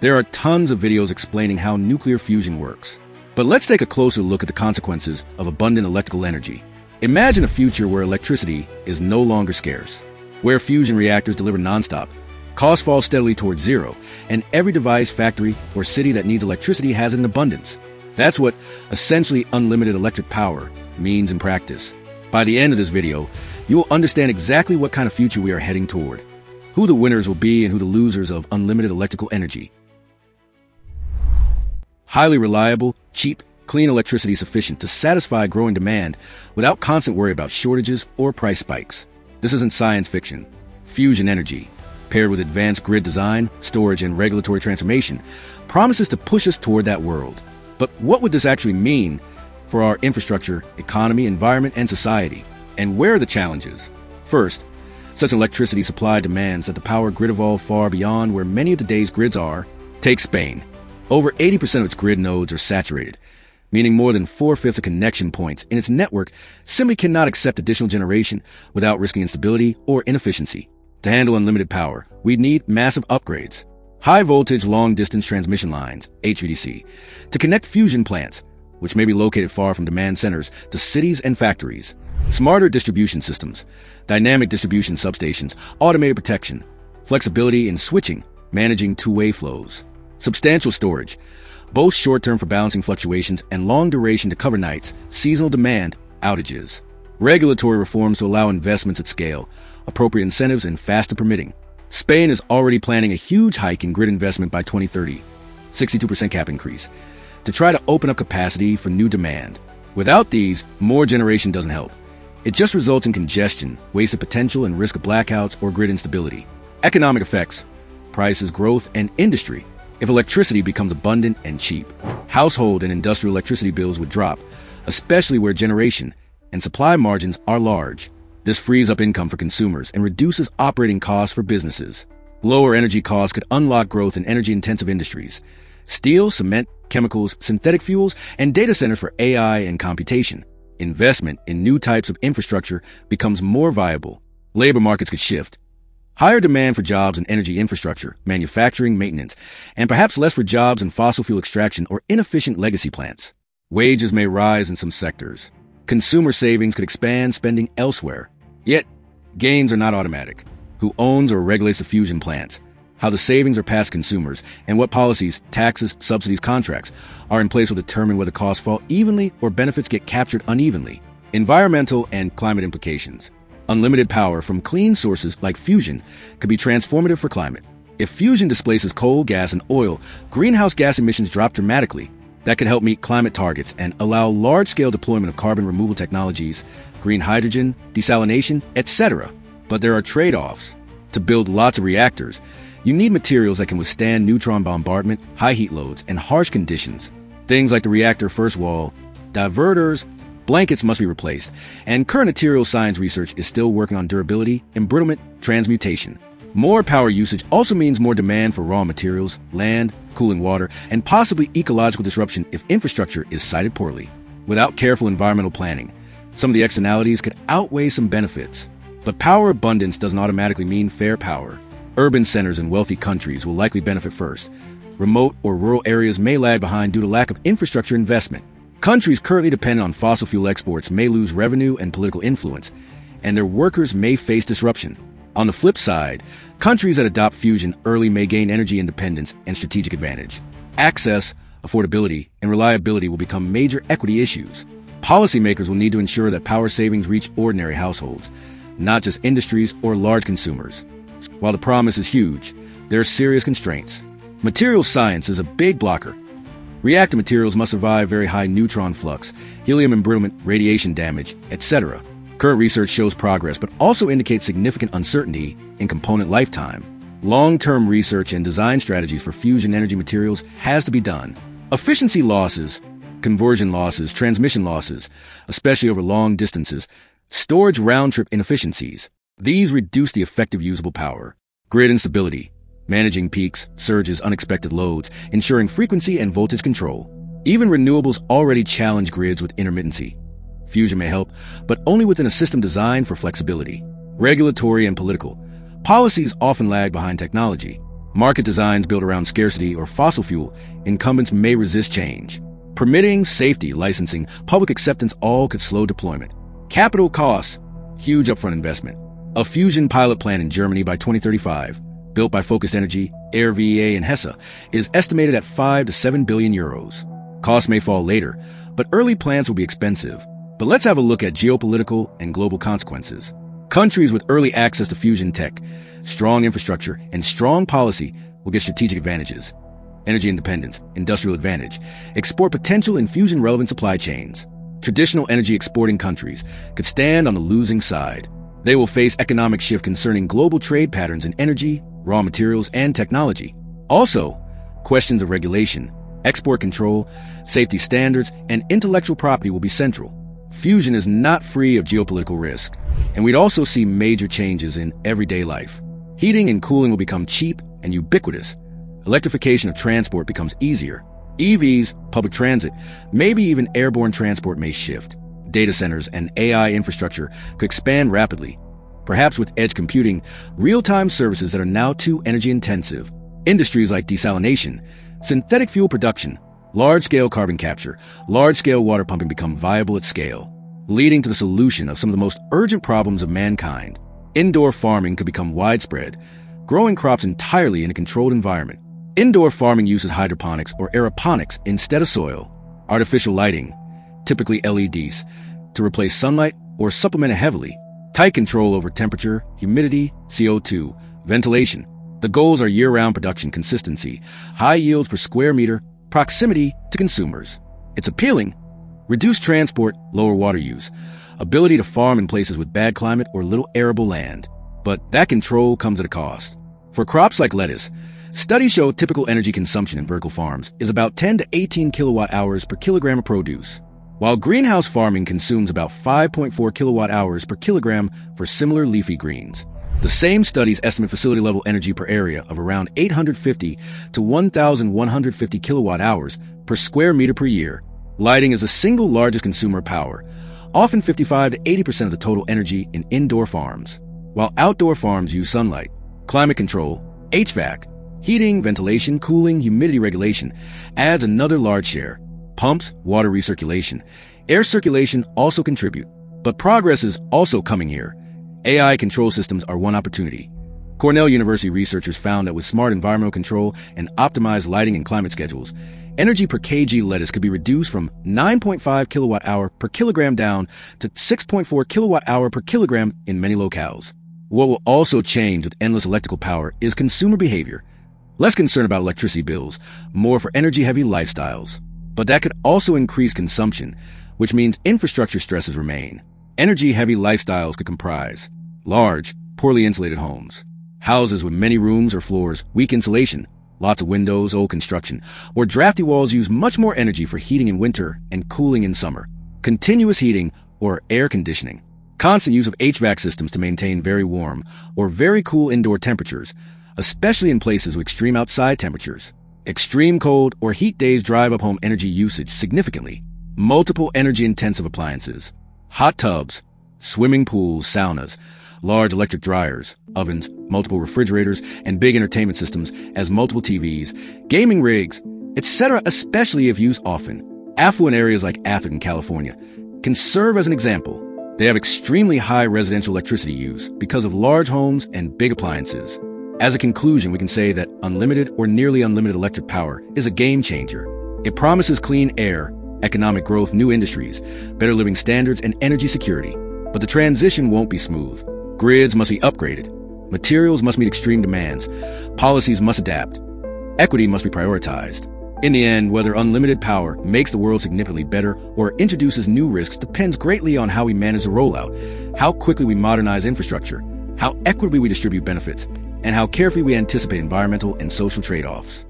There are tons of videos explaining how nuclear fusion works. But let's take a closer look at the consequences of abundant electrical energy. Imagine a future where electricity is no longer scarce, where fusion reactors deliver nonstop, costs fall steadily towards zero, and every device, factory, or city that needs electricity has it in abundance. That's what essentially unlimited electric power means in practice. By the end of this video, you will understand exactly what kind of future we are heading toward, who the winners will be and who the losers of unlimited electrical energy. Highly reliable, cheap, clean electricity sufficient to satisfy growing demand without constant worry about shortages or price spikes. This isn't science fiction. Fusion energy, paired with advanced grid design, storage, and regulatory transformation, promises to push us toward that world. But what would this actually mean for our infrastructure, economy, environment, and society? And where are the challenges? First, such electricity supply demands that the power grid evolve far beyond where many of today's grids are. Take Spain. Over 80% of its grid nodes are saturated, meaning more than four-fifths of connection points in its network simply cannot accept additional generation without risking instability or inefficiency. To handle unlimited power, we'd need massive upgrades. High voltage long distance transmission lines, HVDC, to connect fusion plants, which may be located far from demand centers, to cities and factories. Smarter distribution systems, dynamic distribution substations, automated protection, flexibility in switching, managing two-way flows. Substantial storage, both short-term for balancing fluctuations and long duration to cover nights, seasonal demand, outages. Regulatory reforms to allow investments at scale, appropriate incentives, and faster permitting. Spain is already planning a huge hike in grid investment by 2030, 62% cap increase, to try to open up capacity for new demand. Without these, more generation doesn't help. It just results in congestion, wasted potential, and risk of blackouts or grid instability. Economic effects, prices, growth, and industry. If electricity becomes abundant and cheap, household and industrial electricity bills would drop, especially where generation and supply margins are large. This frees up income for consumers and reduces operating costs for businesses. Lower energy costs could unlock growth in energy intensive industries. Steel, cement, chemicals, synthetic fuels, and data centers for AI and computation. Investment in new types of infrastructure becomes more viable. Labor markets could shift. Higher demand for jobs in energy infrastructure, manufacturing, maintenance, and perhaps less for jobs in fossil fuel extraction or inefficient legacy plants. Wages may rise in some sectors. Consumer savings could expand spending elsewhere. Yet, gains are not automatic. Who owns or regulates the fusion plants? How the savings are passed consumers, and what policies, taxes, subsidies, contracts are in place will determine whether costs fall evenly or benefits get captured unevenly. Environmental and climate implications. Unlimited power from clean sources like fusion could be transformative for climate. If fusion displaces coal, gas, and oil, greenhouse gas emissions drop dramatically. That could help meet climate targets and allow large scale deployment of carbon removal technologies, green hydrogen, desalination, etc. But there are trade offs. To build lots of reactors, you need materials that can withstand neutron bombardment, high heat loads, and harsh conditions. Things like the reactor first wall, divertors, blankets must be replaced, and current material science research is still working on durability, embrittlement, transmutation. More power usage also means more demand for raw materials, land, cooling water, and possibly ecological disruption if infrastructure is sited poorly. Without careful environmental planning, some of the externalities could outweigh some benefits. But power abundance doesn't automatically mean fair power. Urban centers in wealthy countries will likely benefit first. Remote or rural areas may lag behind due to lack of infrastructure investment. Countries currently dependent on fossil fuel exports may lose revenue and political influence, and their workers may face disruption. On the flip side, countries that adopt fusion early may gain energy independence and strategic advantage. Access, affordability, and reliability will become major equity issues. Policymakers will need to ensure that power savings reach ordinary households, not just industries or large consumers. While the promise is huge, there are serious constraints. Material science is a big blocker. Reactor materials must survive very high neutron flux, helium embrittlement, radiation damage, etc. Current research shows progress, but also indicates significant uncertainty in component lifetime. Long-term research and design strategies for fusion energy materials has to be done. Efficiency losses, conversion losses, transmission losses, especially over long distances, storage round-trip inefficiencies. These reduce the effective usable power. Grid instability, managing peaks, surges, unexpected loads, ensuring frequency and voltage control. Even renewables already challenge grids with intermittency. Fusion may help, but only within a system designed for flexibility. Regulatory and political. Policies often lag behind technology. Market designs built around scarcity or fossil fuel, incumbents may resist change. Permitting, safety, licensing, public acceptance all could slow deployment. Capital costs, huge upfront investment. A fusion pilot plant in Germany by 2035, built by Focused Energy, RWE, and Hesa, is estimated at 5 to 7 billion euros. Costs may fall later, but early plans will be expensive. But let's have a look at geopolitical and global consequences. Countries with early access to fusion tech, strong infrastructure, and strong policy will get strategic advantages. Energy independence, industrial advantage, export potential in fusion relevant supply chains. Traditional energy exporting countries could stand on the losing side. They will face economic shift concerning global trade patterns in energy, raw materials, and technology. Also, questions of regulation, export control, safety standards, and intellectual property will be central. Fusion is not free of geopolitical risk, and we'd also see major changes in everyday life. Heating and cooling will become cheap and ubiquitous. Electrification of transport becomes easier. EVs, public transit, maybe even airborne transport may shift. Data centers and AI infrastructure could expand rapidly, perhaps with edge computing, real-time services that are now too energy intensive. Industries like desalination, synthetic fuel production, large-scale carbon capture, large-scale water pumping become viable at scale, leading to the solution of some of the most urgent problems of mankind. Indoor farming could become widespread, growing crops entirely in a controlled environment. Indoor farming uses hydroponics or aeroponics instead of soil, artificial lighting, typically LEDs, to replace sunlight or supplement it heavily, tight control over temperature, humidity, CO2, ventilation. The goals are year-round production consistency, high yields per square meter, proximity to consumers. It's appealing. Reduced transport, lower water use, ability to farm in places with bad climate or little arable land. But that control comes at a cost. For crops like lettuce, studies show typical energy consumption in vertical farms is about 10 to 18 kilowatt hours per kilogram of produce, while greenhouse farming consumes about 5.4 kilowatt hours per kilogram for similar leafy greens. The same studies estimate facility level energy per area of around 850 to 1,150 kilowatt hours per square meter per year. Lighting is the single largest consumer power, often 55 to 80% of the total energy in indoor farms, while outdoor farms use sunlight. Climate control, HVAC, heating, ventilation, cooling, humidity regulation adds another large share. Pumps, water recirculation, air circulation also contribute. But progress is also coming here. AI control systems are one opportunity. Cornell University researchers found that with smart environmental control and optimized lighting and climate schedules, energy per kg lettuce could be reduced from 9.5 kilowatt hour per kilogram down to 6.4 kilowatt hour per kilogram in many locales. What will also change with endless electrical power is consumer behavior. Less concern about electricity bills, more for energy heavy lifestyles. But that could also increase consumption, which means infrastructure stresses remain. Energy heavy lifestyles could comprise large, poorly insulated homes, houses with many rooms or floors, weak insulation, lots of windows, old construction, or drafty walls use much more energy for heating in winter and cooling in summer, continuous heating or air conditioning, constant use of HVAC systems to maintain very warm or very cool indoor temperatures, especially in places with extreme outside temperatures. Extreme cold or heat days drive up home energy usage significantly. Multiple energy intensive appliances, hot tubs, swimming pools, saunas, large electric dryers, ovens, multiple refrigerators, and big entertainment systems as multiple TVs, gaming rigs, etc., especially if used often. Affluent areas like Atherton, California, can serve as an example. They have extremely high residential electricity use because of large homes and big appliances. As a conclusion, we can say that unlimited or nearly unlimited electric power is a game changer. It promises clean air, economic growth, new industries, better living standards, and energy security. But the transition won't be smooth. Grids must be upgraded. Materials must meet extreme demands. Policies must adapt. Equity must be prioritized. In the end, whether unlimited power makes the world significantly better or introduces new risks depends greatly on how we manage the rollout, how quickly we modernize infrastructure, how equitably we distribute benefits, and how carefully we anticipate environmental and social trade offs.